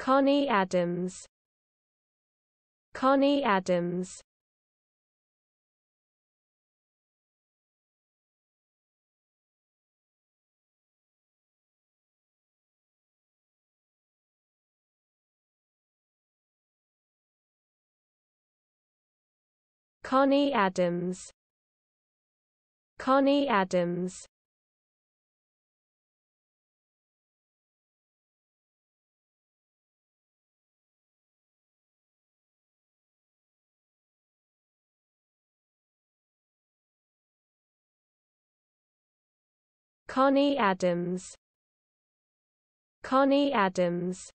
Connie Adams. Connie Adams. Connie Adams. Connie Adams Connie Adams. Connie Adams